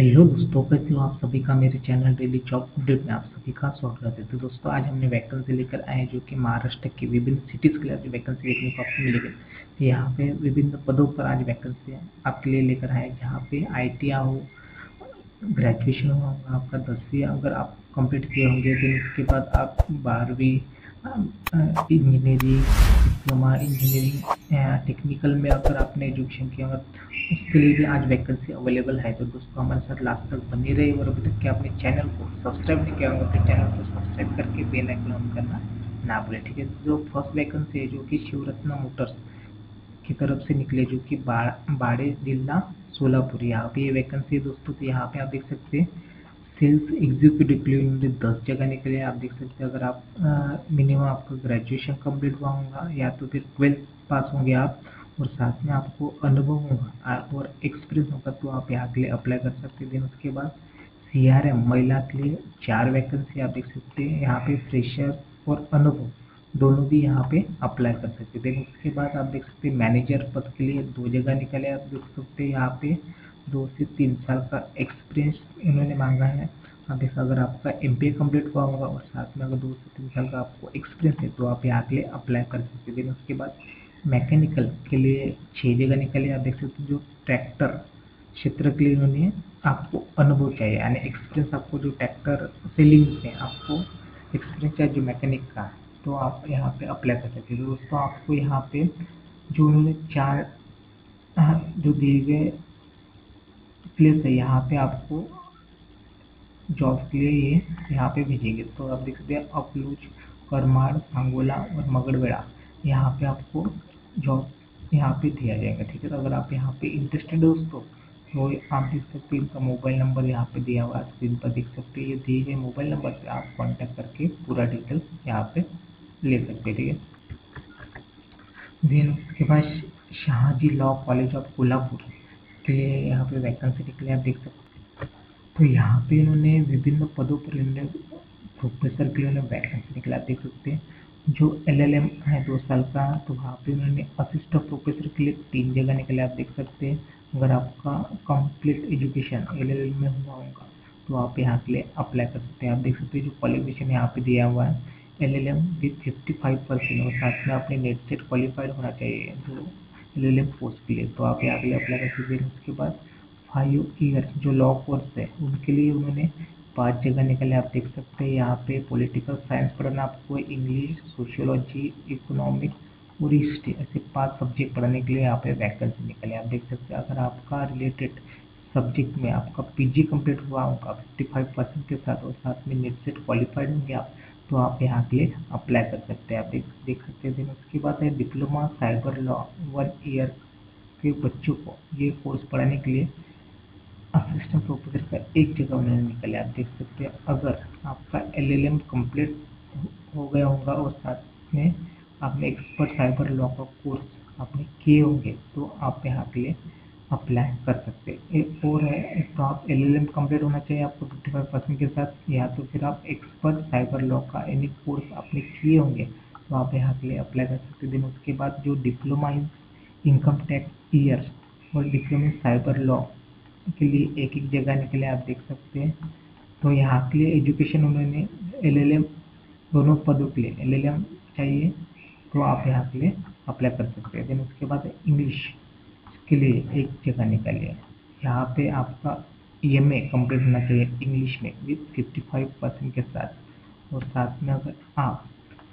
Hello दोस्तों, कैसे हो आप सभी का? मेरे चैनल डेली जॉब अपडेट में आप सभी का स्वागत है। तो दोस्तों, आज हमने वैकेंसी लेकर आए जो कि महाराष्ट्र के विभिन्न सिटीज़ के लिए वैकेंसी देखने को आपको मिलेगी। तो यहाँ पे विभिन्न पदों पर आज वैकेंसी आपके लिए लेकर आए जहाँ पे आई हो ग्रेजुएशन हो, आपका दसवीं, अगर आप कंप्लीट किए होंगे तो उसके बाद आप बारहवीं इंजीनियरिंग डिप्लोमा इंजीनियरिंग टेक्निकल में अगर आपने एजुकेशन किया होगा उसके लिए भी आज वैकेंसी अवेलेबल है तो दोस्तों हमारे साथ लास्ट तक बनी रहे और अभी तक क्या आपने चैनल को सब्सक्राइब नहीं किया होगा तो चैनल को सब्सक्राइब करके बेल आइकन ऑन करना ना भूलें, ठीक है? जो फ़र्स्ट वैकेंसी है, जो कि शिवरत्न मोटर्स की तरफ़ से निकले, जो कि बाड़े जिला सोलापुर, यहाँ पे ये वैकेंसी है दोस्तों तो यहाँ पे आप देख सकते हैं सेल्स एग्जीक्यूटिव के लिए उन्होंने दस जगह निकले आप देख सकते हैं, अगर आप मिनिमम आपका ग्रेजुएशन कंप्लीट हुआ होगा या तो फिर ट्वेल्थ पास होंगे आप और साथ में आपको अनुभव होगा और एक्सपीरियंस होगा तो आप यहाँ के लिए अप्लाई कर सकते हैं। उसके बाद सी आर एम महिला के लिए चार वैकेंसी आप देख सकते हैं। यहाँ पे फ्रेशर और अनुभव, दोनों भी यहाँ पे अप्लाई कर सकते हैं। उसके बाद आप देख सकते हैं मैनेजर पद के लिए दो जगह निकले आप देख सकते हैं, यहाँ पे दो से तीन साल का एक्सपीरियंस इन्होंने मांगा है। अब इस अगर आपका एम बी कंप्लीट हुआ होगा और साथ में अगर दो से तीन साल का आपको एक्सपीरियंस है तो आप यहाँ के लिए अप्लाई कर सकते हैं। उसके बाद मैकेनिकल के लिए छः जगह निकले। आप देख सकते हैं जो ट्रैक्टर क्षेत्र के लिए इन्होंने आपको अनुभव चाहिए यानी एक्सपीरियंस आपको जो ट्रैक्टर सेलिंग में आपको एक्सपीरियंस चाहिए जो मैकेनिक का तो आप यहाँ पे अप्लाई कर सकते हो। दोस्तों, आपको यहाँ पे जो उन्होंने चार, जो दिए गए प्लेस है, यहाँ पे आपको जॉब के लिए ये यहाँ पे भेजेंगे। तो आप देख सकते हैं अपलूज करमाड़ सांगोला और मगड़वेड़ा यहाँ पे आपको जॉब यहाँ पे दिया जाएगा, ठीक है? तो अगर आप यहाँ पे इंटरेस्टेड हो दोस्तों तो आप देख सकते हैं, इनका मोबाइल नंबर यहाँ पे दिया हुआ है स्क्रीन पर देख सकते हैं। ये दिए गए मोबाइल नंबर पे आप कांटेक्ट करके पूरा डिटेल यहाँ पे ले सकते हैं, ठीक है? देन उसके बाद Shahaji law college of Kolhapur. के लिए यहाँ पे वैकेंसी निकले आप देख सकते तो यहाँ पे इन्होंने विभिन्न पदों पर इन्होंने प्रोफेसर के लिए वैकेंसी निकला, आप देख सकते हैं। जो एल एल एम है दो साल का तो वहाँ पे उन्होंने असिस्टेंट प्रोफेसर के लिए तीन जगह निकले, आप देख सकते हैं। अगर आपका complete education L L M में हुआ होगा तो आप यहाँ के लिए अप्लाई कर सकते हैं। आप देख सकते हैं जो क्वालिफिकेशन यहाँ पे दिया हुआ है L L M with fifty five percent और साथ में आपने नेट सेट क्वालिफाइड होना चाहिए, जो एल पोस्ट के लिए। तो आप यहाँ पे अप्लाई कर सकते हैं उसके बाद फाइव ईयर जो लॉ कोर्स है, उनके लिए उन्होंने पाँच जगह निकले। आप देख सकते हैं यहाँ पे पॉलिटिकल साइंस पढ़ना आपको इंग्लिश सोशियोलॉजी इकोनॉमिक्स और हिस्ट्री ऐसे पाँच सब्जेक्ट पढ़ने के लिए यहाँ पे वैकेंसी निकले। आप देख सकते हैं, अगर आपका रिलेटेड सब्जेक्ट में आपका पीजी कंप्लीट हुआ होगा फिफ्टी फाइव परसेंट के साथ और साथ में नेट सेट क्वालिफाइड होंगे आप तो आप यहाँ लिए अप्लाई कर सकते हैं। आप देख देख सकते हैं। उसके बाद है diploma cyber law one year के बच्चों को। ये कोर्स पढ़ाने के लिए असिस्टेंट प्रोफेसर का एक जगह उन्होंने निकले आप देख सकते हैं, अगर आपका एल एल एम हो गया होगा और साथ में आपने एक्सपर्ट साइबर लॉ का कोर्स आपने किए होंगे तो आप यहाँ के लिए अप्लाई कर सकते हैं। और है तो आप एल एल एम होना चाहिए आपको फिफ्टी फाइव परसेंट के साथ, या तो फिर आप एक्सपर्ट साइबर लॉ का एनी कोर्स आपने किए होंगे तो आप यहाँ के लिए अप्लाई कर सकते हैं। उसके बाद जो diploma in income tax year और डिप्लोमा इन साइबर लॉ के लिए एक एक जगह निकले आप देख सकते हैं। तो यहाँ के लिए एजुकेशन उन्होंने एल एल एम दोनों पदों के लिए एल एल एम चाहिए तो आप यहाँ के लिए अप्लाई कर सकते हैं। देन उसके बाद इंग्लिश के लिए एक जगह निकालिए। यहाँ पे आपका ई एम ए कंप्लीट होना चाहिए इंग्लिश में विथ फिफ्टी फाइव परसेंट के साथ। और साथ में अगर आप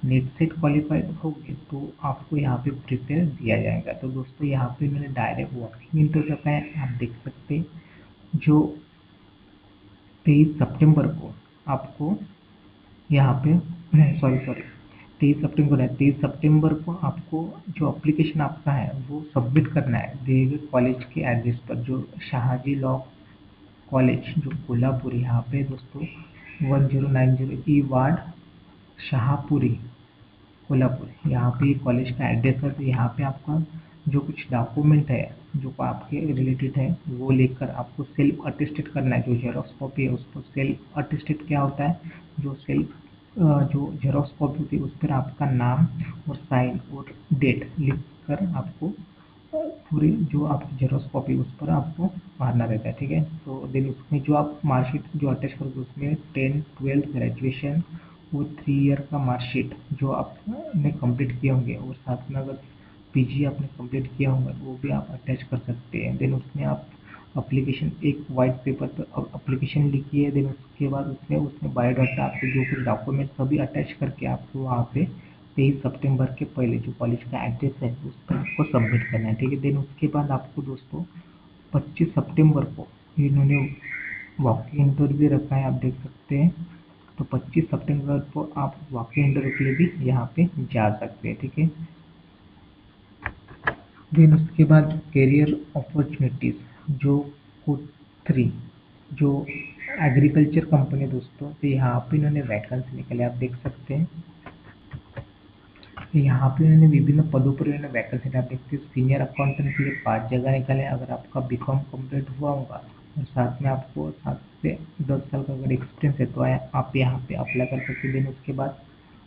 नेट सेट क्वालिफाइड होगे तो आपको यहाँ पे प्रिपेयर दिया जाएगा। तो दोस्तों, यहाँ पे मैंने डायरेक्ट वर्किंग इंटरव्यू है आप देख सकते जो तेईस सितंबर को आपको यहाँ पे सॉरी सॉरी तेईस सितंबर है तेईस सितंबर को आपको जो अप्लीकेशन आपका है, वो सबमिट करना है गए कॉलेज के एड्रेस पर, जो शाहजी लॉ कॉलेज जो कोल्हापुर, यहाँ पे दोस्तों one zero nine zero E ward Shahupuri, Kolhapur, यहाँ पे कॉलेज का एड्रेस है तो यहाँ पे आपका जो कुछ डॉक्यूमेंट है, जो आपके रिलेटेड है, वो लेकर आपको सेल्फ अटेस्टेड करना है, जो जेरोक्स कॉपी है, उसको सेल्फ अटेस्टेड क्या होता है, जो सेल्फ जो जेरोक्स कॉपी होती है, उस पर आपका नाम और साइन और डेट लिख कर आपको पूरी जो आपकी जेरोस कॉपी उस पर आपको मारना रहता है, ठीक है? तो देन उसमें जो आप मार्कशीट जो अटैच करोगे, उसमें टेंथ ट्वेल्थ ग्रेजुएशन वो थ्री ईयर का मार्कशीट जो आपने कंप्लीट किए होंगे, और साथ में अगर पीजी आपने कंप्लीट किया होगा, वो भी आप अटैच कर सकते हैं। देन उसमें आप अप्लीकेशन एक वाइट पेपर पर अप्लीकेशन लिखी है, देन उसके बाद उसमें उसमें बायोडाटा आपके जो कुछ डॉक्यूमेंट सभी अटैच करके आपको वहाँ पे तेईस सितंबर के पहले जो कॉलेज का एड्रेस है उस पर आपको सबमिट करना है, ठीक है? देन उसके बाद आपको दोस्तों पच्चीस सितंबर को इन्होंने वॉक इंटरव्यू रखा है, आप देख सकते हैं। तो 25 सितंबर को आप वॉक इंटरव्यू के लिए भी यहाँ पे जा सकते हैं, ठीक है? देन उसके बाद करियर अपॉर्चुनिटीज़ जो थ्री जो एग्रीकल्चर कंपनी दोस्तों तो यहाँ पे इन्होंने वैकेंसी निकाले, आप देख सकते हैं। यहाँ पे इन्होंने विभिन्न पदों पर इन्होंने वैकेंसी आप देखते हैं सीनियर अकाउंटेंट के लिए पाँच जगह निकाले, अगर आपका बी कॉम कंप्लीट हुआ होगा, और साथ में आपको सात से दस साल का अगर एक्सपीरियंस है तो आप यहाँ पे अप्लाई कर सकते हैं। उसके बाद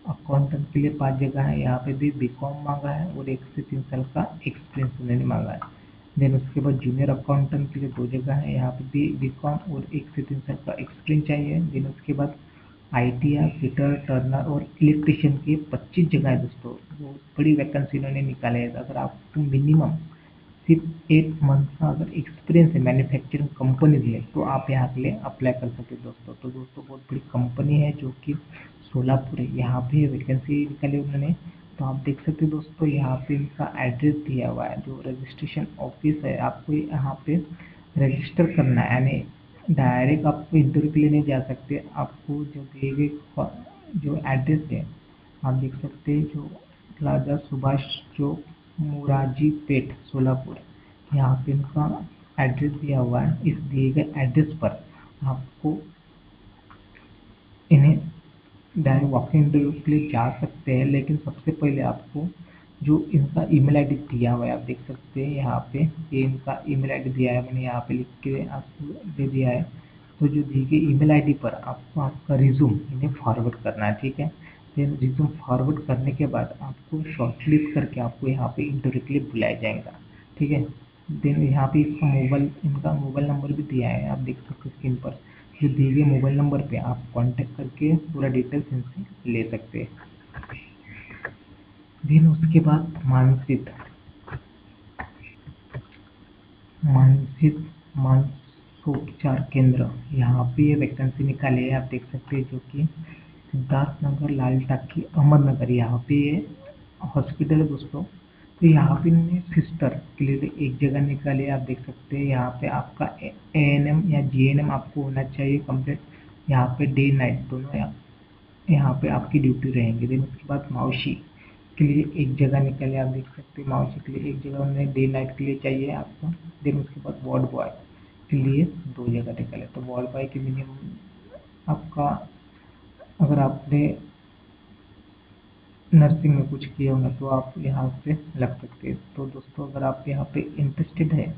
अकाउंटेंट के लिए पाँच जगह है, यहाँ पे भी बी कॉम मांगा है, और एक से तीन साल का एक्सपीरियंस उन्होंने मांगा है। देन उसके बाद जूनियर अकाउंटेंट के लिए दो जगह है, यहाँ पे भी बी कॉम और एक से तीन साल का एक्सपीरियंस चाहिए। देन उसके बाद I T I fitter turner और इलेक्ट्रिशियन की पच्चीस जगह है दोस्तों। वो बड़ी वैकेंसी इन्होंने निकाले है। अगर आपको मिनिमम सिर्फ़ एक मंथ का अगर एक्सपीरियंस है मैन्युफैक्चरिंग कंपनी है तो आप यहाँ के लिए अप्लाई कर सकते हैं दोस्तों। तो दोस्तों बहुत बड़ी कंपनी है जो कि सोलापुर है। यहाँ पे वैकेंसी निकाली उन्होंने। तो आप देख सकते हैं दोस्तों, यहाँ पे इनका एड्रेस दिया हुआ है। जो रजिस्ट्रेशन ऑफ़िस है, आपको यहाँ पे रजिस्टर करना है। यानी डायरेक्ट आपको इंटरव्यू के लिए नहीं जा सकते। आपको जो दिए गए जो एड्रेस है, आप देख सकते हैं जो प्लाजा सुभाष, जो मुराजी पेट, सोलापुर, यहाँ पे इनका एड्रेस दिया हुआ है। इस दिए गए एड्रेस पर आपको इन्हें डायरेक्ट वॉकिंग इंटरव्यू के लिए जा सकते हैं, लेकिन सबसे पहले आपको जो इनका ईमेल आईडी दिया हुआ है, आप देख सकते हैं यहाँ पे, ये इनका ईमेल आईडी दिया है, मैंने यहाँ पे लिख के आपको दे दिया है। तो जो दी गई ईमेल आईडी पर आपको आपका रिज्यूम इन्हें फॉरवर्ड करना है, ठीक है? देन रिज्यूम फॉरवर्ड करने के बाद आपको शॉर्टलिस्ट करके आपको यहाँ पे इंटरव्यू के लिए बुलाया जाएगा, ठीक है? देन यहाँ पे इसका मोबाइल इनका मोबाइल नंबर भी दिया है, आप देख सकते हो स्क्रीन पर। जो दिए गए मोबाइल नंबर पे आप कांटेक्ट करके पूरा डिटेल्स इनसे ले सकते हैं। देन उसके बाद मानसिक। मानसिक मानसोपचार केंद्र। यहाँ पे ये वैकेंसी निकाली है, आप देख सकते हैं जो कि सिद्धार्थ नगर लाल टाकी अहमदनगर। यहाँ पे ये हॉस्पिटल है दोस्तों। तो यहाँ पे इन्होंने सिस्टर के लिए एक जगह निकाली आप देख सकते हैं। यहाँ पे आपका ए एन एम या जी एन एम आपको होना चाहिए कंप्लीट यहाँ पे डे नाइट दोनों यहाँ पे आपकी ड्यूटी रहेंगी। देन उसके बाद मावशी के लिए एक जगह निकले आप देख सकते हैं। माउसी के लिए एक जगह उन्हें डे नाइट के लिए चाहिए आपको। देन उसके बाद वार्ड बॉय के लिए दो जगह निकले। तो वार्ड बॉय के मिनिमम आपका, अगर आपने नर्सिंग में कुछ किया होगा तो आप यहाँ से लग सकते हैं। तो दोस्तों, अगर आप यहाँ पे इंटरेस्टेड है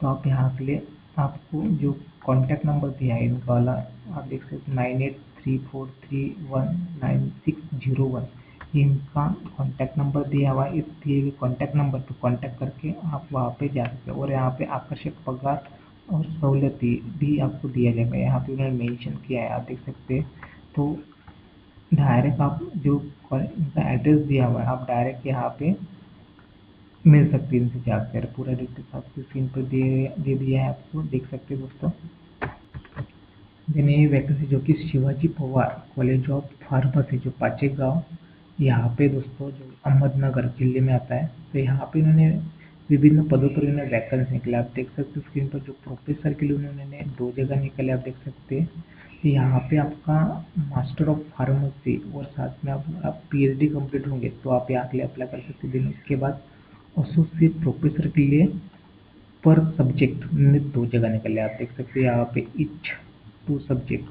तो आप यहाँ के लिए आपको जो कॉन्टैक्ट नंबर दिया है, इनका वाला, आप देख सकते nine eight three four three one nine six zero one इनका कॉन्टैक्ट नंबर दिया हुआ है। इस दिए गए कॉन्टैक्ट नंबर पर कॉन्टैक्ट करके आप वहाँ पे जा सकते हैं। और यहाँ पे आकर्षक पगार और सहूलती भी आपको दिया जाएगा यहाँ पे उन्होंने मेंशन किया है, आप देख सकते हैं। तो डायरेक्ट आप जो इनका एड्रेस दिया हुआ है। आप डायरेक्ट यहाँ पे मिल सकते हैं इनसे जाकर पूरा डिटेल्स आपको स्क्रीन पर दे दे दिया है आपको, देख सकते हैं दोस्तों। देन ये वैकेंसी जो कि Shivaji Pawar college of pharmacy जो पाचे गाँव यहाँ पे दोस्तों जो अहमदनगर ज़िले में आता है तो यहाँ पे इन्होंने विभिन्न पदों पर इन्होंने वैकेंसी निकले। आप देख सकते हो स्क्रीन पर जो प्रोफेसर के लिए उन्होंने दो जगह निकले, आप देख सकते हैं। यहाँ पे आपका मास्टर ऑफ़ फार्मेसी और साथ में आप, आप पीएचडी कंप्लीट होंगे तो आप यहाँ के लिए अप्लाई कर सकते हैं। उसके बाद एसोसिएट प्रोफेसर के लिए पर सब्जेक्ट उन्होंने दो जगह निकले आप देख सकते हैं यहाँ पे इच टू सब्जेक्ट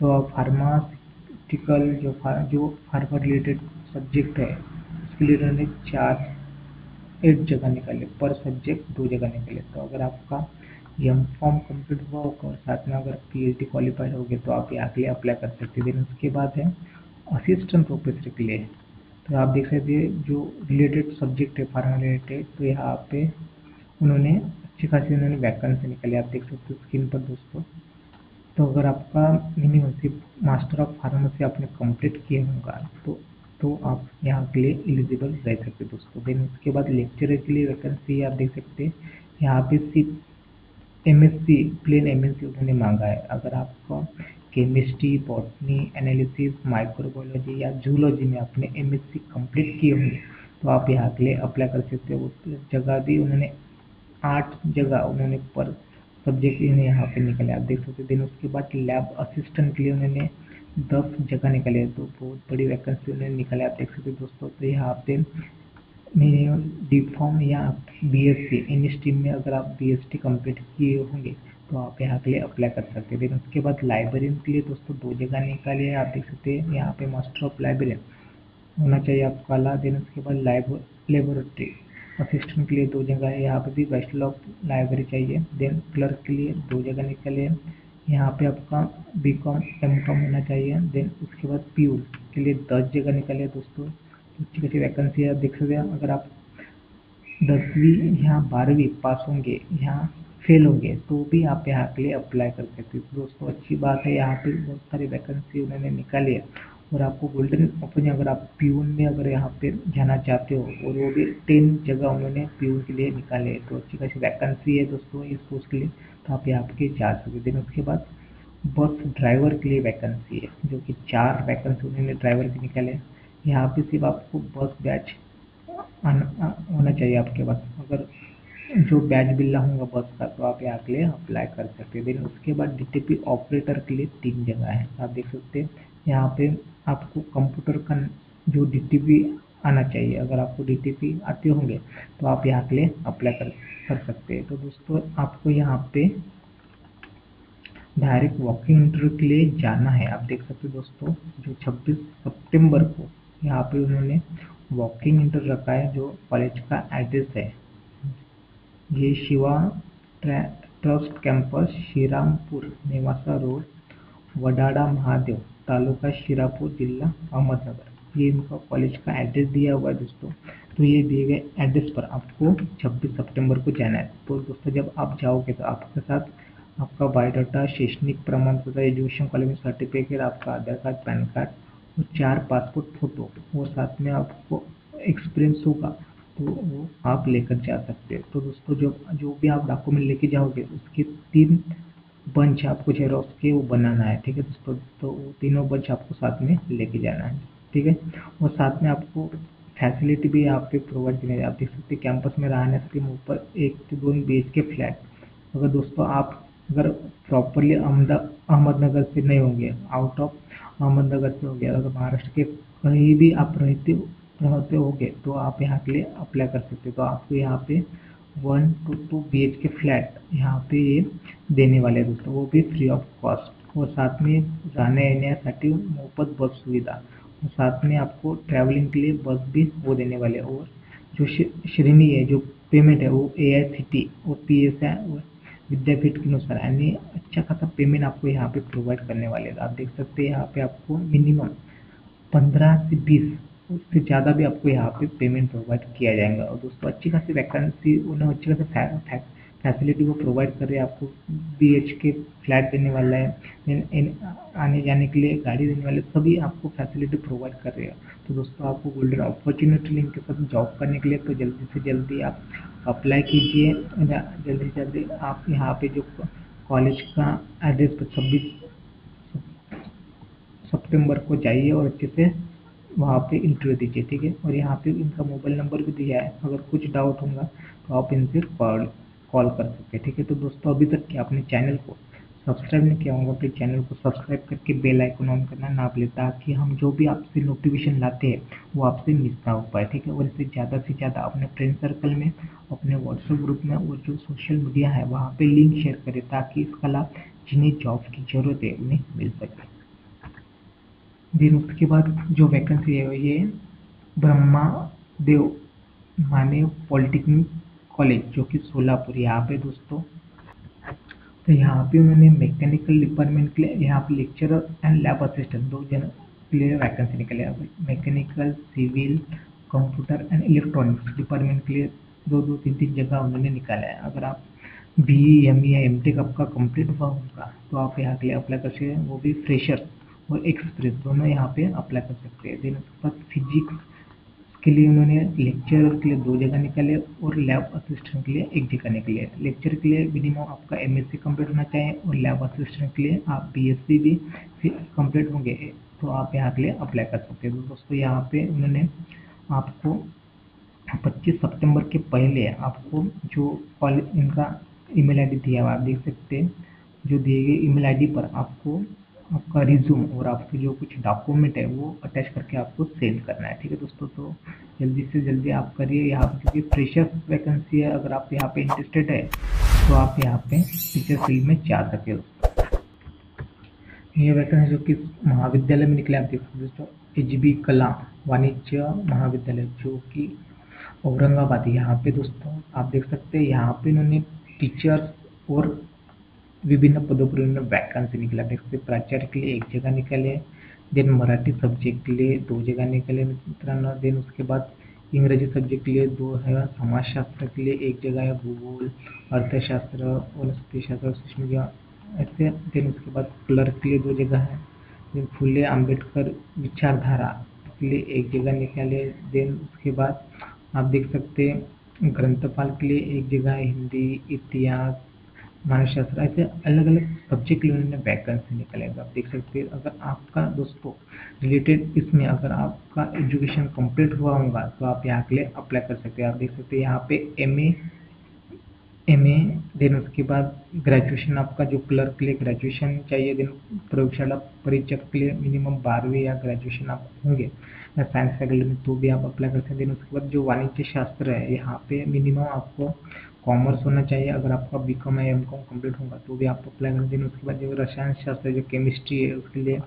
तो आप फार्मासी प्रैक्टिकल जो जो फार्मा रिलेटेड सब्जेक्ट है उसके लिए उन्होंने चार एट जगह निकाले। पर सब्जेक्ट दो जगह निकाले। तो अगर आपका एम फॉर्म कंप्लीट हुआ होगा और साथ में अगर पी एच डी क्वालिफाइड होगे तो आप यहाँ के लिए अप्लाई कर सकते हैं। उसके बाद है असिस्टेंट प्रोफेसर के लिए। तो आप देख सकते हैं जो रिलेटेड सब्जेक्ट है फार्मा रिलेटेड तो यहाँ पे उन्होंने अच्छी खासी उन्होंने वैकेंसी निकाली आप देख सकते हो स्क्रीन पर दोस्तों। तो अगर आपका मिनिमम सिर्फ़ मास्टर ऑफ़ फार्मेसी आपने कंप्लीट किया होगा तो तो आप यहाँ के लिए एलिजिबल रह सकते दोस्तों। देन उसके बाद लेक्चरर के लिए वैकेंसी आप देख सकते हैं। यहाँ पे सिर्फ़ M S C plain M S C उन्होंने मांगा है। अगर आपको केमिस्ट्री बॉटनी एनालिसिस माइक्रोबायोलॉजी या जूलॉजी में आपने एम एस सी कंप्लीट किए होंगे तो आप यहाँ के लिए अप्लाई कर सकते हो। जगह भी उन्होंने आठ जगह उन्होंने पर सब्जेक्ट इन्हें यहाँ पे निकले। आप देख सकते देन उसके बाद लैब असिस्टेंट के लिए उन्होंने दस जगह निकले तो बहुत बड़ी वैकेंसी उन्होंने निकाले। आप देख सकते दोस्तों तो यहाँ पे डी फॉर्म या B S C in stream में अगर आप बी एस टी कंप्लीट किए होंगे तो आप यहाँ के लिए अप्लाई कर सकते हैं। उसके बाद लाइब्रेरियन के लिए दोस्तों दो जगह निकाले हैं, आप देख सकते हैं। यहाँ पे मास्टर ऑफ़ लाइब्रेरियन होना चाहिए आपका ला देन, उसके बाद लाइब लेबोरेटरी असिस्टेंट के लिए दो जगह है। यहाँ पे भी बैचलर ऑफ़ लाइब्रेरी चाहिए। देन क्लर्क के लिए दो जगह निकले हैं। यहाँ पे आपका बी कॉम एम कॉम होना चाहिए। देन उसके बाद पीयू के लिए दस जगह निकले दोस्तों। अच्छी खासी वैकेंसी है देख सकते हैं। अगर आप दसवीं या बारहवीं पास होंगे यहाँ फेल होंगे तो भी आप यहाँ के लिए अप्लाई कर सकते हैं। दोस्तों, अच्छी बात है, यहाँ पे बहुत सारी वैकेंसी उन्होंने निकाली है। और आपको गोल्डन अपॉर्चुनिटी अगर आप पीयून में अगर यहाँ पे जाना चाहते हो, और वो भी टेन जगह उन्होंने पीयून के लिए निकाले है तो अच्छी खासी वैकेंसी है दोस्तों इस पोस्ट के लिए तो आप यहाँ पे जा सकते देन उसके बाद बस ड्राइवर के लिए वैकेंसी है, जो कि चार वैकेंसी उन्होंने ड्राइवर के निकाले यहाँ पे सिर्फ़ आपको बस बैच होना चाहिए आपके पास। अगर जो बैच बिल्ला होगा बस का तो आप यहाँ के लिए अप्लाई कर सकते हैं। देन उसके बाद डीटीपी ऑपरेटर के लिए तीन जगह है। आप देख सकते हैं, यहाँ पे आपको कंप्यूटर का जो डीटीपी आना चाहिए, अगर आपको डीटीपी आते होंगे तो आप यहाँ के लिए अप्लाई कर कर सकते हैं। तो दोस्तों, आपको यहाँ पे डायरेक्ट वॉकिंग इंटरव्यू के लिए जाना है। आप देख सकते हो दोस्तों, जो 26 सितंबर को यहाँ पे उन्होंने वॉकिंग इंटरव्यू रखा है, जो कॉलेज का एड्रेस है। ये Shiva trust campus Shrirampur, Newasa road, Vadala Mahadev, taluka Shirapur, जिला अहमदनगर। ये इनका कॉलेज का एड्रेस दिया हुआ है दोस्तों। तो ये दिए गए एड्रेस पर आपको 26 सितंबर को जाना है। तो दोस्तों, जब आप जाओगे तो आपके साथ आपका बायोडाटा, शैक्षणिक प्रमाण पत्र एजुकेशन कॉलेज सर्टिफिकेट आपका आधार कार्ड, पैन कार्ड चार पासपोर्ट फ़ोटो और साथ में आपको एक्सपीरियंस होगा तो वो आप लेकर जा सकते हैं। तो दोस्तों, जो जो भी आप डॉक्यूमेंट लेके जाओगे, उसके तीन बंच आपको जेरोक्स के वो बनाना है, ठीक है दोस्तों? तो तीनों बंच आपको साथ में लेके जाना है, ठीक है? और साथ में आपको फैसिलिटी भी यहाँ पे प्रोवाइड करनी आप देख सकते कैंपस में रहने के ऊपर एक से दो बी के फ्लैट अगर दोस्तों आप अगर प्रॉपरली अहमदा, अहमदनगर से नहीं होंगे आउट ऑफ़ अहमदनगर से हो गया, अगर महाराष्ट्र के कहीं भी आप रहते रहते होंगे तो आप यहाँ के लिए अप्लाई कर सकते हो। तो आपको यहाँ पे one two two B H K flat यहाँ पे ये देने वाले हैं दोस्तों, वो भी फ्री ऑफ़ कॉस्ट और साथ में जाने आने येण्यासाठी मोफत बस सुविधा। और साथ में आपको ट्रैवलिंग के लिए बस भी वो देने वाले और जो श्रेणी है, जो पेमेंट है, वो ए आई सी टी और पी एस है विद्यापीठ के अनुसार यानी अच्छा खासा पेमेंट आपको यहाँ पे प्रोवाइड करने वाले आप देख सकते हैं यहाँ पे आपको मिनिमम पंद्रह से बीस, उससे ज़्यादा भी आपको यहाँ पे पेमेंट प्रोवाइड किया जाएगा. और दोस्तों, अच्छी खासी वैकेंसी उन्हें अच्छी खासी फैसिलिटी वो प्रोवाइड कर रहे हैं आपको बी एच के फ्लैट देने वाला है इन, इन आने जाने के लिए गाड़ी देने वाले सभी आपको फैसिलिटी प्रोवाइड कर रहे हैं। तो दोस्तों आपको गोल्डन अपॉर्चुनिटी लिंक के साथ जॉब करने के लिए तो जल्दी से जल्दी आप अप्लाई कीजिए। जल्दी से जल्दी आप यहाँ पे जो कॉलेज का एड्रेस पर छब्बीस सितंबर को जाइए और अच्छे से वहाँ पे इंटरव्यू दीजिए ठीक है? और यहाँ पे इनका मोबाइल नंबर भी दिया है। अगर कुछ डाउट होगा तो आप इनसे कॉल कॉल कर सकते हैं ठीक है? तो दोस्तों, अभी तक क्या अपने चैनल को सब्सक्राइब नहीं किया होगा तो चैनल को सब्सक्राइब करके बेल आइकन ऑन करना ना भूलें, ताकि हम जो भी आपसे नोटिफिकेशन लाते हैं, वो आपसे मिस ना हो पाए, ठीक है? और इसे ज़्यादा से ज़्यादा अपने फ्रेंड सर्कल में, अपने व्हाट्सएप ग्रुप में और जो सोशल मीडिया है, वहाँ पे लिंक शेयर करें, ताकि इसका लाभ जिन्हें जॉब की ज़रूरत है, उन्हें मिल सके। देन उसके बाद जो वैकेंसी है ये ब्रह्मा देव माने पॉलिटेक्निक कॉलेज जो कि सोलापुर, यहाँ पे दोस्तों। तो यहाँ पे उन्होंने मैकेनिकल डिपार्टमेंट के लिए, यहाँ पे लेक्चरर एंड लैब असिस्टेंट दो जन के लिए वैकेंसी निकले mechanical civil computer and electronics department के लिए दो दो, तीन तीन जगह उन्होंने निकाला है। अगर आप बी एम ई या एम टेक आपका कंप्लीट हुआ होगा तो आप यहाँ के लिए अप्लाई कर सकते हैं। वो भी फ्रेशर और एक्सप्रेस दोनों यहाँ पे अप्लाई कर सकते हैं। देन उसके बाद फिजिक्स के लिए उन्होंने लेक्चर के लिए दो जगह निकाले और लैब असिस्टेंट के लिए एक जगह निकले। लेक्चर के लिए मिनिमम आपका एम एस सी कंप्लीट होना चाहिए और लैब असिस्टेंट के लिए आप बी एस सी भी कंप्लीट होंगे। तो आप यहाँ के लिए अप्लाई कर सकते हैं। दोस्तों, यहाँ पे उन्होंने आपको 25 सितंबर के पहले आपको जो कॉलेज इनका ईमेल आईडी दिया हुआ आप देख सकते हैं, जो दिए गए ईमेल आईडी पर आपको आपका रिज्यूम और आपके जो कुछ डॉक्यूमेंट है वो अटैच करके आपको सेंड करना है, ठीक है दोस्तों? तो जल्दी से जल्दी आप करिए। यहाँ पे क्योंकि फ्रेशर वैकेंसी है। अगर आप यहाँ पे इंटरेस्टेड है तो आप यहाँ पे टीचर फ़ील्ड में जा सके ये वैकेंसी जो कि महाविद्यालय में निकले, आप देख सकते दोस्तों एच बी कला वाणिज्य महाविद्यालय, जो कि औरंगाबाद यहाँ पे दोस्तों, आप देख सकते हैं, यहाँ पे इन्होंने टीचर्स और विभिन्न पदों पर उन्होंने वैकेंसी निकला। देख सकते प्राचार्य के लिए एक जगह निकले देन मराठी सब्जेक्ट के लिए दो जगह निकले मित्रांनो देन उसके बाद इंग्रजी सब्जेक्ट के लिए दो है, समाजशास्त्र के लिए एक जगह है, भूगोल, अर्थशास्त्र वनस्पति शास्त्र सूक्ष्म ऐसे देन उसके बाद क्लर्क के लिए दो जगह है देन फुले आम्बेडकर विचारधारा के लिए एक जगह निकाले देन उसके बाद आप देख सकते हैं, ग्रंथपाल के लिए एक जगह है, हिंदी, इतिहास मानसशास्त्र ऐसे अलग अलग सब्जेक्ट लिए उन्होंने वैकेंसी निकालेगा। आप देख सकते हैं, अगर आपका दोस्तों रिलेटेड इसमें अगर आपका एजुकेशन कंप्लीट हुआ होगा तो आप यहाँ के लिए अप्लाई कर सकते हैं। आप देख सकते हैं, यहाँ पे M A M A then उसके बाद ग्रेजुएशन आपका जो क्लर्क के लिए ग्रेजुएशन चाहिए देन प्रयोगशाला परीक्षक के लिए मिनिमम बारहवीं या ग्रेजुएशन आप होंगे। या साइंस फैकल्टी में तो भी आप अप्लाई कर सकते हैं। देन उसके बाद जो वाणिज्य शास्त्र है, यहाँ पे मिनिमम आपको कॉमर्स होना चाहिए। अगर आपका बी कॉम या एम कॉम कंप्लीट होगा तो भी आप अप्लाई कर देंगे। उसके बाद जो रसायन शास्त्र, जो केमिस्ट्री है, उसके लिए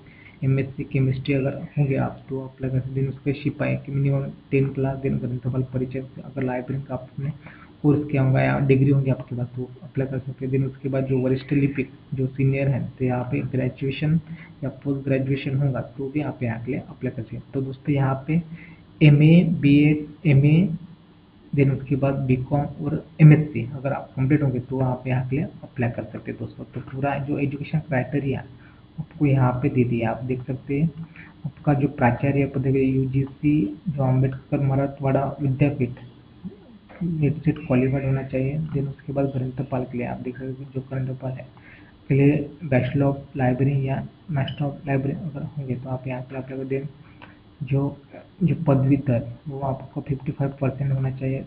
एम एस सी केमिस्ट्री अगर होंगे आप तो अप्लाई कर सकते हैं। उसके सिपाही के मिनिमम टेन क्लास दिन ग्रंथपाल परिचय अगर लाइब्रेरी का आपने कोर्स किया होगा या डिग्री होंगी आपके पास तो अप्लाई कर सकते हैं। दिन उसके बाद जो वरिष्ठ लिपिक, जो सीनियर है तो यहाँ पे ग्रेजुएशन या पोस्ट ग्रेजुएशन होगा तो भी आप यहाँ के लिए अप्लाई कर सकते हैं। तो दोस्तों, यहाँ पे M A B Ed M A then उसके बाद बी कॉम और एम एस सी अगर आप कंप्लीट होंगे तो आप यहाँ के लिए अप्लाई कर सकते हैं दोस्तों। तो पूरा जो एजुकेशन क्राइटेरिया आपको यहाँ पे दे दिया, आप देख सकते हैं। आपका जो प्राचार्य पद यू जी सी जो अंबेडकर मराठवाड़ा विद्यापीठ सेट क्वालिफाइड होना चाहिए। देन उसके बाद ग्रंथपाल के लिए आप देख सकते हैं जो ग्रंथपाल है के लिए बैचलर ऑफ़ लाइब्रेरी या मास्टर ऑफ़ लाइब्रेरी अगर होंगे तो आप यहाँ पे अप्लाई कर दें। जो जो पदवी दर वो आपको 55 परसेंट होना चाहिए।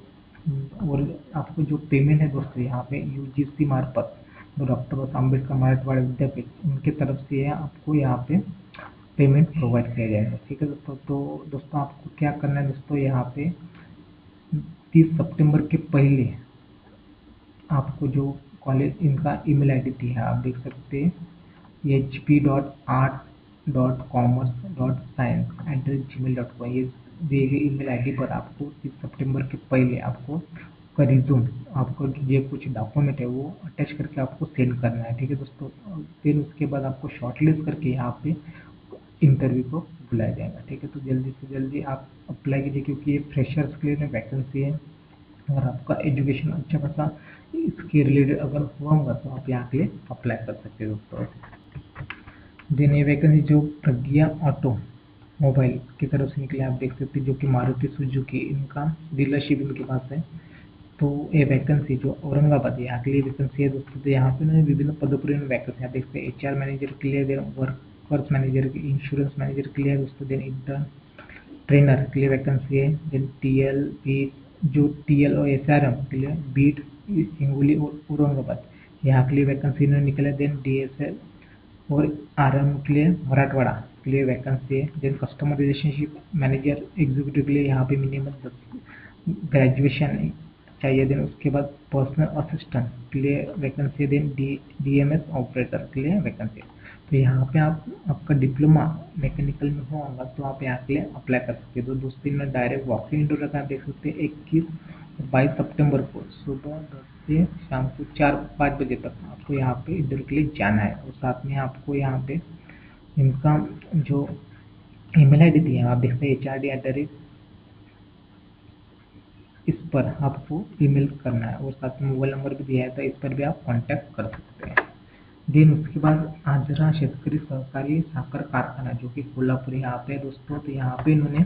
और आपको जो पेमेंट है दोस्तों, यहाँ पे यू जी सी मार्फत जो डॉक्टर अंबेडकर मराठवाड़ा विद्यापीठ, उनके तरफ़ से आपको यहाँ पे पेमेंट प्रोवाइड किया जाएगा। ठीक है दोस्तों? तो दोस्तों, आपको क्या करना है दोस्तों, यहाँ पे तीस सितंबर के पहले आपको जो कॉलेज इनका ईमेल आईडी दी है, आप देख सकते हैं H P dot art dot commerce dot science at Gmail dot com ये दिए गए ईमेल आईडी पर आपको तीस सितंबर के पहले आपको का रिज्यूम आपको ये कुछ डॉक्यूमेंट है वो अटैच करके आपको सेंड करना है, ठीक है दोस्तों? फिर उसके बाद आपको शॉर्टलिस्ट करके यहाँ पे इंटरव्यू को बुलाया जाएगा, ठीक है? तो जल्दी से जल्दी आप अप्लाई कीजिए क्योंकि ये फ्रेशर्स के लिए वैकेंसी है अगर आपका एजुकेशन अच्छा खासा इसके रिलेटेड अगर हुआ होगा तो आप यहाँ के लिए अप्लाई कर सकते हो, दोस्तों। देन ये वैकेंसी जो प्रज्ञा ऑटो मोबाइल की तरफ़ से निकले, आप देख सकते हैं, जो कि मारुति सुजुकी, इनका डीलरशिप इनके पास है। तो ये वैकेंसी जो औरंगाबाद है अगली वैकेंसी है दोस्तों। तो यहाँ पे उन्होंने विभिन्न पदों पर वैकेंसी आप देखते हैं एच आर मैनेजर के लिए वर्कर्स मैनेजर के इंश्योरेंस मैनेजर के लिए दोस्तों। देन इंटर्न ट्रेनर के लिए वैकेंसी है देन टी एल जो टी एल और एस आर एम के लिए बीट हिंगोली और औरंगाबाद। यहाँ के लिए वैकेंसी इन्होंने निकले। देन डी एस एल और आर एम के लिए मराठवाड़ा के लिए वैकेंसी है then customer relationship manager executive के लिए यहाँ पे मिनिमम ग्रेजुएशन चाहिए देन उसके बाद पर्सनल असिस्टेंट के लिए vacancy then D D M S operator के लिए वैकेंसी तो यहाँ पे आप, आपका डिप्लोमा मैकेनिकल में होगा तो आप यहाँ के लिए अप्लाई कर सकते हैं। तो दोस्तों में डायरेक्ट वॉक इन इंटरव्यू रखा देख सकते हैं इक्कीस बाईस सितंबर को सुबह दस से शाम को चार, पाँच बजे तक आपको यहाँ पे इधर के लिए जाना है। और साथ में आपको यहाँ पे इनका जो ईमेल आई डी दिया है, आप देखते हैं H R D at the rate इस पर आपको ईमेल करना है। और साथ में मोबाइल नंबर भी दिया है तो इस पर भी आप कांटेक्ट कर सकते हैं। देन उसके बाद आजरा शेतकरी सहकारी साकर कारखाना, जो कि कोल्हापुर यहाँ पे दोस्तों तो यहाँ पे इन्होंने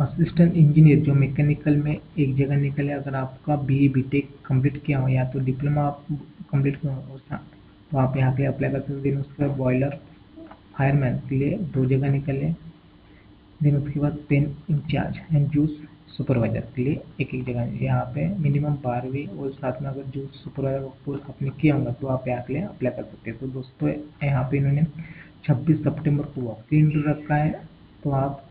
असिस्टेंट इंजीनियर जो मैकेनिकल में एक जगह निकले, अगर आपका बी बी टेक कंप्लीट किया हो या तो डिप्लोमा आप कंप्लीट किया हो तो आप यहाँ पे अप्लाई कर सकते हैं। उसके बाद बॉयलर फायरमैन के लिए दो जगह निकले। दिन उसके बाद pen incharge and juice supervisor के लिए एक एक जगह। यहाँ पे मिनिमम बारहवीं और साथ में अगर जूस सुपरवाइजर कोर्स आपने किया होगा तो आप यहाँ के लिए अप्लाई कर सकते हैं। तो दोस्तों, यहाँ पे इन्होंने 26 सितंबर को वॉक रखा है। तो आप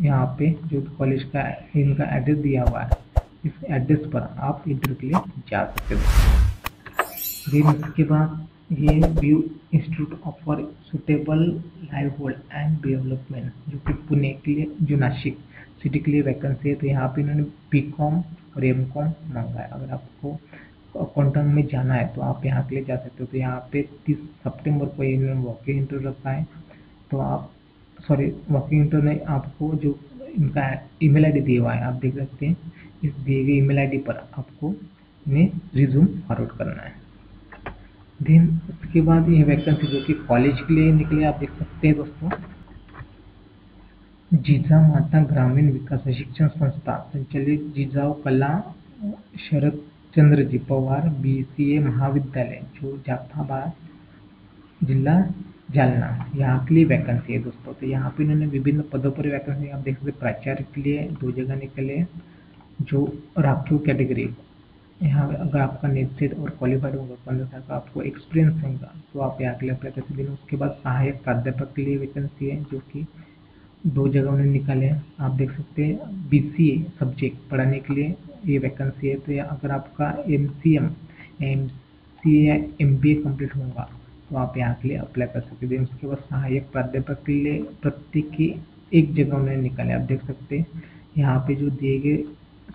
यहाँ पे जो कॉलेज का इनका एड्रेस दिया हुआ है, इस एड्रेस पर आप इंटरव्यू के लिए जा सकते हो। देन इसके बाद ये view institute of for suitable livelihood and development जो कि पुणे के लिए, जो नासिक सिटी के लिए वैकेंसी है तो यहाँ पे इन्होंने बी कॉम और एम कॉम मांगा है। अगर आपको अकाउंटेंट में जाना है तो आप यहाँ के लिए जा सकते हो। तो यहाँ पे तीस सितंबर को इन्होंने वॉकिंग इंटरव्यू रखा है। तो आप सॉरी वॉकिंग इंटरव्यू ने आपको जो इनका ईमेल आईडी दिया हुआ है, आप देख सकते हैं, इस दिए गए ईमेल आईडी पर आपको इन्हें रिज्यूम फॉरवर्ड करना है। देन उसके बाद ये वैकेंसी जो कि कॉलेज के लिए निकले, आप देख सकते हैं दोस्तों। जीजा माता ग्रामीण विकास शिक्षण संस्था, संचालित जिजाऊ कला, शरद चंद्र जी पवार बी महाविद्यालय, जो जाफाबाद जिला जालना। यहाँ के लिए वैकेंसी है दोस्तों। तो यहाँ पे इन्होंने विभिन्न पदों पर वैकेंसी आप देख सकते प्राचार्य के लिए दो जगह निकले जो राखिव कैटेगरी यहाँ अगर आपका नेतृत्व और क्वालिफाइड होगा पंद्रह साल का आपको एक्सपीरियंस होगा तो आप यहाँ के लिए अप्लाई कर सकते हैं। उसके बाद सहायक प्राध्यापक के लिए वैकेंसी है, जो कि दो जगह उन्होंने निकाले हैं। आप देख सकते हैं बी सी ए सब्जेक्ट पढ़ाने के लिए ये वैकेंसी है। तो अगर आपका M C M M C M B A complete होगा तो आप यहाँ के लिए अप्लाई कर सकते हैं। उसके बाद सहायक प्राध्यापक के लिए प्रत्येक की एक जगह उन्होंने निकाले। आप देख सकते हैं, यहाँ पे जो दिए गए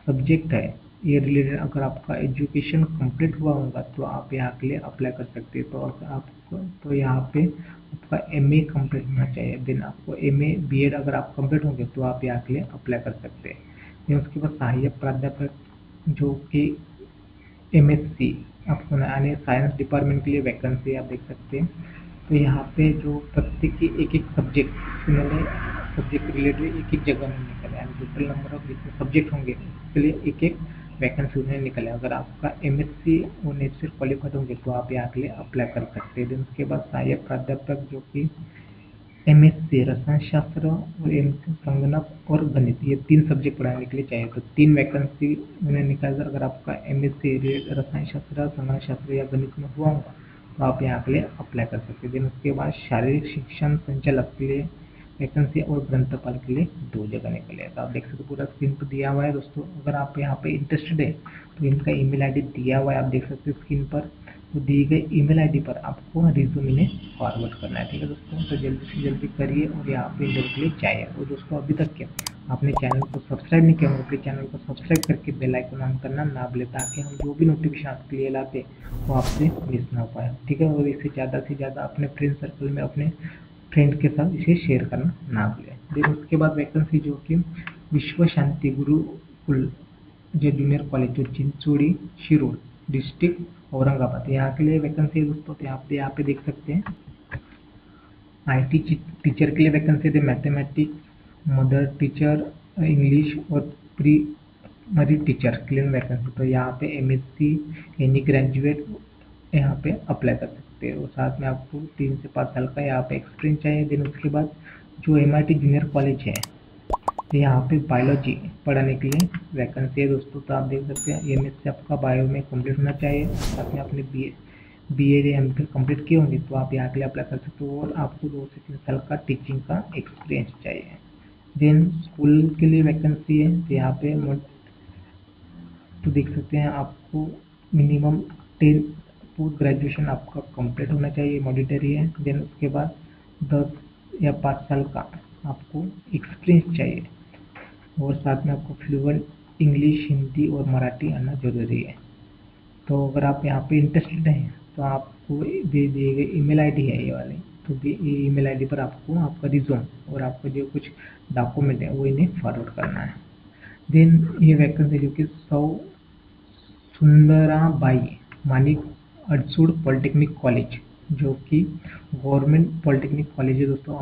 सब्जेक्ट है, ये रिलेटेड अगर आपका एजुकेशन कंप्लीट हुआ होगा तो आप यहाँ के लिए अप्लाई कर सकते हैं। तो आपको तो यहाँ पे आपका एम ए कंप्लीट होना चाहिए। देन आपको एम ए बी एड अगर आप कंप्लीट होंगे तो आप यहाँ के लिए अप्लाई कर सकते हैं। उसके बाद सहायक प्राध्यापक जो कि एम एस सी आपको यानी साइंस डिपार्टमेंट के लिए वैकेंसी आप देख सकते हैं। तो यहाँ पे जो प्रत्येक की एक एक सब्जेक्ट उन्होंने सब्जेक्ट रिलेटेड एक एक जगह में निकला यानी टोटल नंबर ऑफ़ जितने सब्जेक्ट होंगे, उसके लिए एक एक वैकेंसी उन्हें निकले अगर आपका एम एस सी और नेट से क्वालिफाइड होंगे तो आप यहाँ के लिए अप्लाई कर सकते हैं। देन उसके बाद सहायक प्राध्यापक जो कि एम एस सी रसायन शास्त्र और एम संगणक और गणित, ये तीन सब्जेक्ट पढ़ाने के लिए चाहिए। तो तीन वैकेंसी उन्हें निकाल अगर आपका एम एस सी रसायन शास्त्र, संगणक शास्त्र या गणित में हुआ होगा तो आप यहाँ के लिए अप्लाई कर सकते हैं। उसके बाद शारीरिक शिक्षण संचालक के लिए वैकेंसी और ग्रंथपाल के लिए दो जगह निकले तो आप देख सकते पूरा स्क्रीन पर दिया हुआ है दोस्तों। अगर आप यहाँ पे इंटरेस्टेड है तो इनका ईमेल आईडी दिया हुआ है। आप देख सकते हैं स्क्रीन पर। तो दी गई ईमेल आईडी पर आपको रिज्यूम इन्हें फॉरवर्ड करना है, ठीक है दोस्तों? तो जल्दी से जल्दी करिए और यहाँ पे इंटरव्यू के लिए चाहिए और दोस्तों, अभी तक क्या? आपने चैनल को सब्सक्राइब नहीं किया अपने चैनल को सब्सक्राइब करके बेल आइकन ऑन करना ना भूले, ताकि हम जो भी नोटिफिकेशन आपके लिए लाते वो आपसे मिस ना हो पाए, ठीक है? और इससे ज़्यादा से ज़्यादा अपने फ्रेंड सर्कल में, अपने फ्रेंड के साथ इसे शेयर करना ना भूलें। देन उसके बाद वैकेंसी जो कि विश्व शांति गुरुकुल जो जूनियर कॉलेज जो चिंचोड़ी, शिरोड डिस्ट्रिक्ट औरंगाबाद। यहाँ के लिए वैकेंसी है दोस्तों तो यहाँ पे यहाँ पे देख सकते हैं। आईटी टीचर के लिए वैकेंसी थे मैथमेटिक्स मदर टीचर इंग्लिश और प्री मरी टीचर के लिए वैकेंसी तो यहाँ पे M S C any graduate यहाँ पे अप्लाई कर सकते हैं। और साथ में आपको तीन से पाँच साल का यहाँ पे एक्सपीरियंस चाहिए। देन उसके बाद जो एमआईटी जूनियर कॉलेज है तो यहाँ पे बायोलॉजी पढ़ाने के लिए वैकेंसी है दोस्तों तो आप देख सकते हैं एम से आपका बायो में कंप्लीट होना चाहिए। आपने बी बी एड एम फिर कंप्लीट किए होंगे तो आप यहाँ के लिए अप्लाई कर सकते हो और आपको दो से तीन साल का टीचिंग का एक्सपीरियंस चाहिए। देन स्कूल के लिए वैकेंसी है तो यहाँ पे तो देख सकते हैं आपको मिनिमम टेन पोस्ट ग्रेजुएशन आपका कंप्लीट होना चाहिए मॉडिटरी है। देन उसके बाद दस या पाँच साल का आपको एक्सपीरियंस चाहिए। और साथ में आपको फ्लुएंट इंग्लिश हिंदी और मराठी आना ज़रूरी है। तो अगर आप यहाँ पे इंटरेस्टेड हैं तो आपको दे दिए गए ईमेल आईडी है ये वाली। तो ये ईमेल आईडी पर आपको आपका रिज्यूम और आपका जो कुछ डॉक्यूमेंट है, वो इन्हें फॉरवर्ड करना है। देन ये वैकेंसी जो कि सौ सुंदरा बाई मानिक अड़सूड़ पॉलिटेक्निक कॉलेज जो कि गवर्नमेंट पॉलिटेक्निक कॉलेज है दोस्तों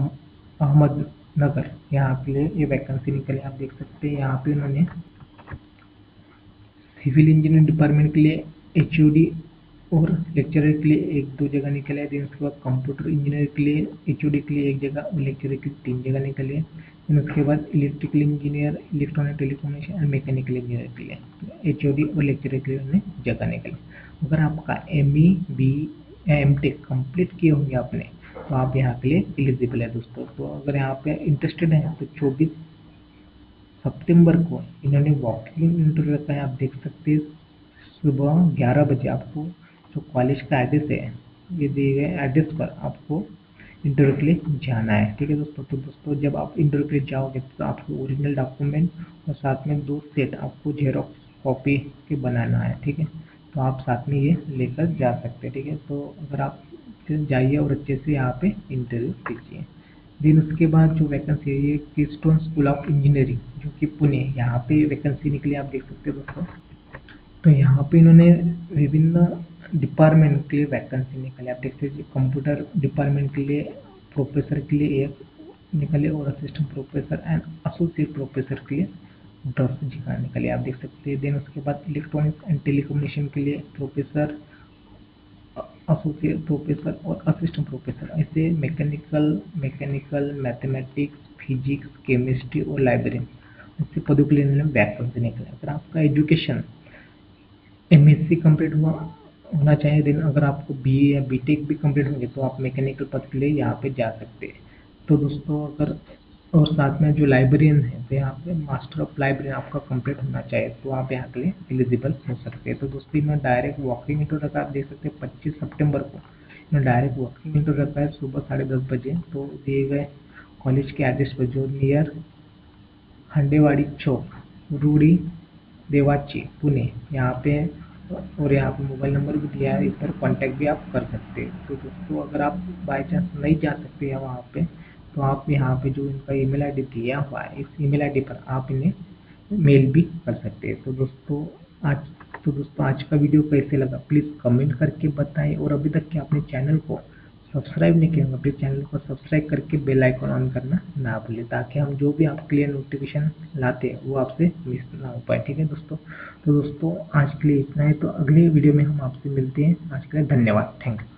अहमदनगर यहाँ पे ये वैकेंसी निकले, आप देख सकते हैं, यहाँ पे उन्होंने सिविल इंजीनियरिंग डिपार्टमेंट के लिए एचओडी और लेक्चरर के लिए एक दो जगह निकले हैं उसके बाद कंप्यूटर इंजीनियर के लिए एच के लिए एक जगह और लेक्चरर के लिए तीन जगह निकले हैं उसके बाद electrical engineer electronic telecommunication and mechanical engineer के लिए एच और लेक्चरर के लिए उन्हें जगह निकली। अगर आपका M E B M tech complete किए होंगे आपने तो आप यहाँ के लिए एलिजिबल है दोस्तों। तो अगर यहाँ पे इंटरेस्टेड हैं तो चौबीस सितंबर को इन्होंने वॉकिंग इंटरव्यू रखा है। आप देख सकते हैं, सुबह ग्यारह बजे आपको जो कॉलेज का एड्रेस है, ये दिए गए एड्रेस पर आपको इंटरव्यू के लिए जाना है। ठीक है दोस्तों? तो दोस्तों, जब आप इंटरव्यू के लिए जाओगे तो आपको ओरिजिनल डॉक्यूमेंट और साथ में दो सेट आपको जेरोक्स कॉपी के बनाना है। ठीक है? तो आप साथ में ये लेकर जा सकते हैं। ठीक है? तो अगर आप जाइए और अच्छे से यहाँ पे इंटरव्यू दीजिए देन उसके बाद जो वैकेंसी है, ये किस्टोन स्कूल ऑफ़ इंजीनियरिंग जो कि पुणे यहाँ पे वैकेंसी निकली, आप देख सकते हो दोस्तों। तो यहाँ पे इन्होंने विभिन्न डिपार्टमेंट के लिए वैकेंसी निकाली। आप देखते हैं कंप्यूटर डिपार्टमेंट के लिए प्रोफेसर के लिए एक निकले और assistant professor and associate professor के लिए दस जगह निकले। आप देख सकते हैं। देन उसके बाद इलेक्ट्रॉनिक्स एंड टेलीकम्युनिकेशन के लिए प्रोफेसर एसोसिएट प्रोफेसर और असिस्टेंट प्रोफेसर ऐसे mechanical mechanical mathematics physics chemistry और लाइब्रेरी ऐसे पदों के लिए वैकेंसी निकले अगर आपका education M S C complete हुआ, होना चाहिए दिन, अगर आपको बी ए या बी टेक भी कंप्लीट होंगे तो आप मैकेनिकल पद के लिए यहाँ पे जा सकते हैं। तो दोस्तों, अगर और साथ में जो लाइब्रेरियन है तो यहाँ पे मास्टर ऑफ़ लाइब्रेरियन आपका कंप्लीट होना चाहिए तो आप यहाँ के लिए एलिजिबल हो सकते हैं। तो दोस्तों मैं डायरेक्ट वॉकिंग इंटरव्यू रखा, आप देख सकते हैं पच्चीस सितंबर को मैं डायरेक्ट वॉकिंग इंटरव्यू रखा है, सुबह साढ़े दस बजे। तो दिए गए कॉलेज के एड्रेस पर जो नियर हंडेवाड़ी चौक रूड़ी देवाची, पुणे, यहाँ पे और यहाँ पे मोबाइल नंबर भी दिया है, इस पर कॉन्टैक्ट भी आप कर सकते हैं। तो दोस्तों, अगर आप बाई चांस नहीं जा सकते हैं वहाँ पे तो आप यहाँ पे जो इनका ईमेल आईडी दिया हुआ है, इस ईमेल आईडी पर आप इन्हें मेल भी कर सकते हैं। तो दोस्तों, आज तो दोस्तों, आज का वीडियो कैसे लगा? प्लीज़ कमेंट करके बताएँ। और अभी तक के अपने चैनल को सब्सक्राइब नहीं किया अपने चैनल को सब्सक्राइब करके बेल आइकन ऑन करना ना भूलें, ताकि हम जो भी आप क्लियर नोटिफिकेशन लाते हैं, वो आपसे मिस ना हो पाए। ठीक है दोस्तों? तो दोस्तों, आज के लिए इतना है। तो अगले वीडियो में हम आपसे मिलते हैं। आज के लिए धन्यवाद। Thank you